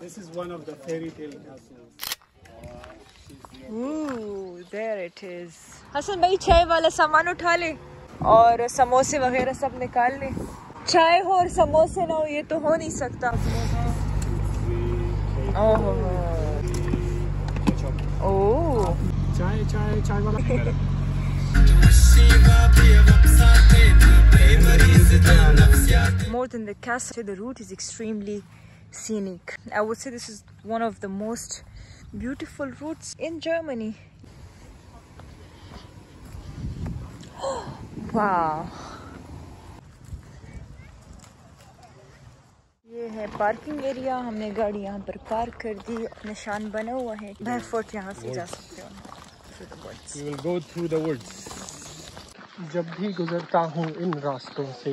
This is one of the fairy tale castles. Ooh, there it is. Hasan भाई चाय वाला सामान उठा ले और समोसे वगैरह सब निकाल ले चाय हो और समोसे ना हो ये तो हो नहीं सकता ओहो ओह चाय चाय चाय वाला More than the castle, the route is extremely scenic. I would say this is one of the most beautiful routes in Germany. wow. ये है पार्किंग एरिया हमने गाड़ी यहाँ पर पार्क कर दी निशान बना हुआ है बैफोर्ट यहाँ से जा सकते हो. जब भी गुजरता हूँ इन रास्तों से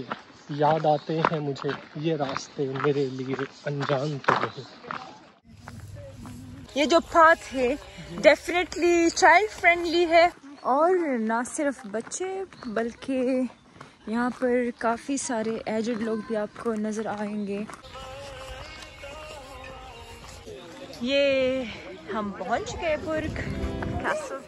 याद आते हैं मुझे ये रास्ते मेरे लिए अनजान तो नहीं ये जो पाथ है डेफिनेटली चाइल्ड फ्रेंडली है। और ना सिर्फ़ बच्चे बल्कि यहाँ पर काफ़ी सारे एजड लोग भी आपको नज़र आएँगे। ये हम पहुँच गए बुर्ग कैसल